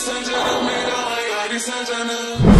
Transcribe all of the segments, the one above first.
Hadi sen canım, Mela hayali sen canım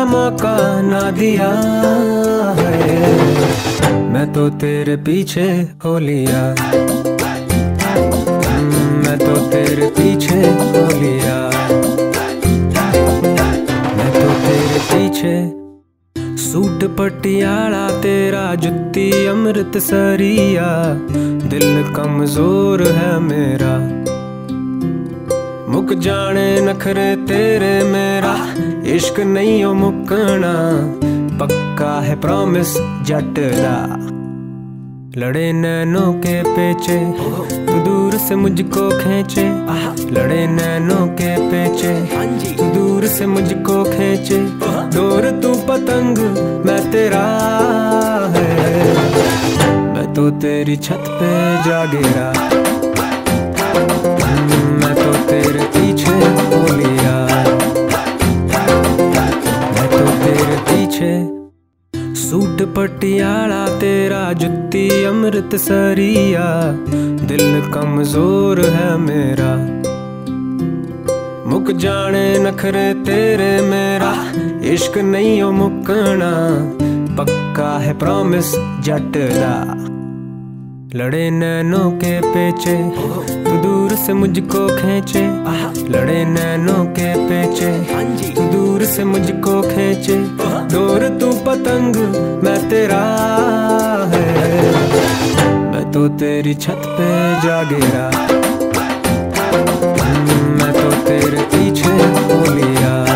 का मौका ना दिया है। मैं तो तेरे पीछे हो लिया। हम्म, मैं तो तेरे पीछे हो लिया। मैं तो तेरे पीछे सूट पटियाला तेरा जुत्ती अमृत सरिया दिल कमज़ोर है मेरा। मुक जाने नखरे तेरे मेरा इश्क नहीं हो मुकना पक्का है प्रॉमिस जट दा लड़े नैनों के पेचे तू दूर से मुझको खींचे लड़े नैनों के पेचे तू दूर से मुझको खींचे डोर तू पतंग मैं तेरा है मैं तो तेरी छत पे जा गिरा सूट पटियाला तेरा जुत्ती अमृत सरिया दिल कमज़ोर है मेरा मुक जाने नखरे तेरे मेरा इश्क नहीं हो मुकना पक्का है प्रॉमिस जट दा लड़े नैनों के पेचे तू दूर से मुझको खेचे लड़े नैनों के पेचे तू दूर से मुझको खेचे डोर मेरी छत पे जा गिरा मैं तो तेरे पीछे हो लिया